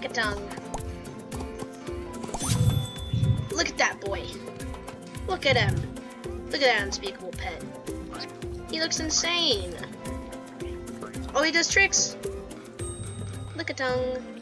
Um, look at that boy. Look at him. Look at that unspeakable pet. He looks insane. Oh, he does tricks. Lickitung.